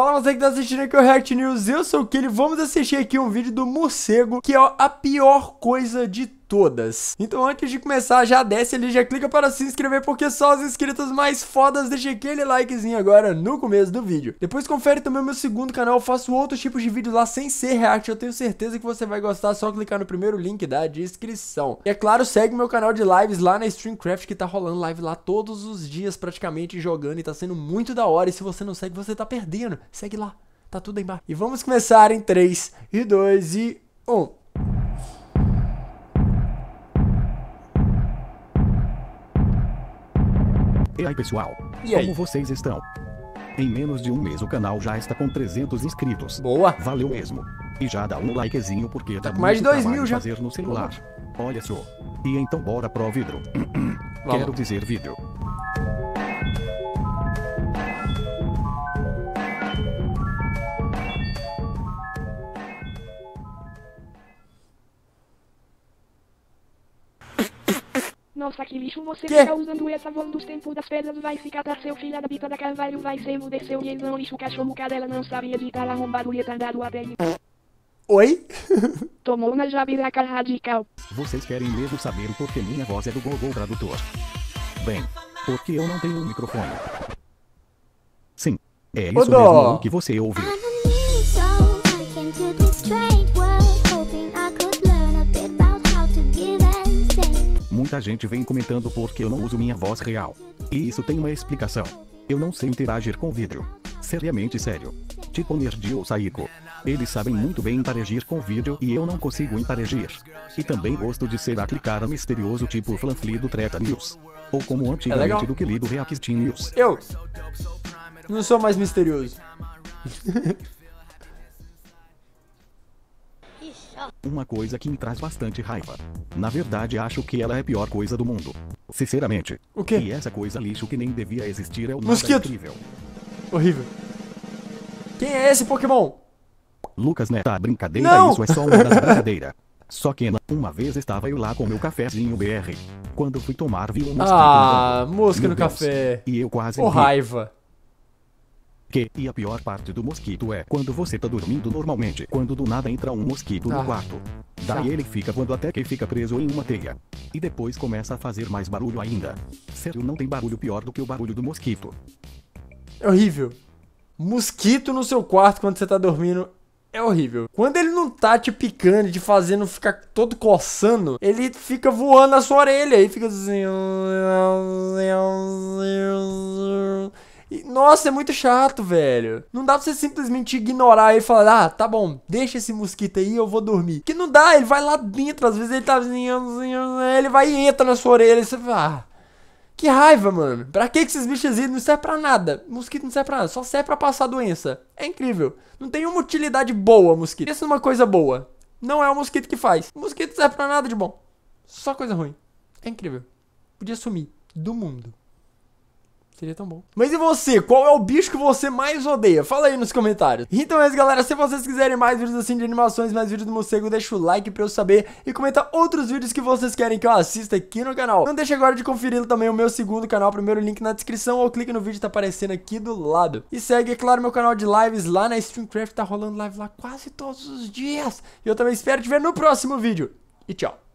Fala você que tá assistindo aqui o React News, eu sou o Kelly, vamos assistir aqui um vídeo do morcego, que é a pior coisa de todas. Então antes de começar, já desce ali, já clica para se inscrever, porque só os inscritos mais fodas deixem aquele likezinho agora no começo do vídeo. Depois confere também o meu segundo canal, eu faço outros tipos de vídeos lá sem ser react, eu tenho certeza que você vai gostar, só clicar no primeiro link da descrição. E é claro, segue meu canal de lives lá na Streamcraft, que tá rolando live lá todos os dias praticamente jogando e tá sendo muito da hora, e se você não segue, você tá perdendo. Segue lá, tá tudo aí embaixo. E vamos começar em 3, e 2, e 1. E aí pessoal, E aí? como vocês estão? Em menos de um mês o canal já está com 300 inscritos. Boa. Valeu mesmo. E já dá um likezinho porque Tá com mais de muito 2 mil já. fazer no celular. Olha só. E então bora pro vidro. Quero dizer vídeo. Nossa, que lixo você Quê? fica usando essa voz dos tempos das pedras Vai ficar pra seu filho da bita da carvalho Vai ser muder seu não lixo cachorro cadela Não sabe editar arrombado retardado até Oi? Tomou na jabiraca radical Vocês querem mesmo saber o porquê minha voz é do Google Tradutor? Bem, porque eu não tenho um microfone. Sim, é isso dó. mesmo que você ouviu. Muita gente vem comentando porque eu não uso minha voz real. E isso tem uma explicação. Eu não sei interagir com vídeo. Seriamente sério. Tipo Nerd ou Saiko. Eles sabem muito bem interagir com vídeo e eu não consigo interagir. E também gosto de ser aquele cara misterioso tipo Flanfli do Treta News. Ou como antigamente do que li do React News. Eu não sou mais misterioso. Uma coisa que me traz bastante raiva. Na verdade acho que ela é a pior coisa do mundo. Sinceramente. O quê? E essa coisa lixo que nem devia existir é o Mosquito. incrível. Horrível. Quem é esse Pokémon? Lucas Neta, brincadeira, Não! isso é só uma das brincadeiras. Só que uma vez estava eu lá com meu cafezinho BR. Quando fui tomar, vi um mosquito Ah, mosca no Deus. café. E eu quase Ô morri. raiva. Que, e a pior parte do mosquito é quando você tá dormindo normalmente, quando do nada entra um mosquito Ah. no quarto. Daí Chato. ele fica voando até que fica preso em uma teia. E depois começa a fazer mais barulho ainda. Sério, não tem barulho pior do que o barulho do mosquito. É horrível. Mosquito no seu quarto quando você tá dormindo é horrível. Quando ele não tá te picando, te fazendo ficar todo coçando, ele fica voando na sua orelha e fica assim. E, nossa, é muito chato, velho. Não dá pra você simplesmente ignorar e falar, ah, tá bom, deixa esse mosquito aí, eu vou dormir. Que não dá, ele vai lá dentro, às vezes ele tá assim, ele vai e entra na sua orelha e você fala, ah, que raiva, mano. Pra que esses bichos não servem pra nada? Mosquito não serve pra nada, só serve pra passar doença. É incrível. Não tem uma utilidade boa, mosquito. Pensa numa coisa boa. Não é o mosquito que faz. O mosquito não serve pra nada de bom. Só coisa ruim. É incrível. Podia sumir do mundo. Seria tão bom. Mas e você? Qual é o bicho que você mais odeia? Fala aí nos comentários. Então é isso, galera. Se vocês quiserem mais vídeos assim de animações, mais vídeos do morcego, deixa o like pra eu saber e comenta outros vídeos que vocês querem que eu assista aqui no canal. Não deixe agora de conferir também o meu segundo canal, primeiro link na descrição ou clique no vídeo que tá aparecendo aqui do lado. E segue, é claro, meu canal de lives lá na Streamcraft, tá rolando live lá quase todos os dias. E eu também espero te ver no próximo vídeo. E tchau.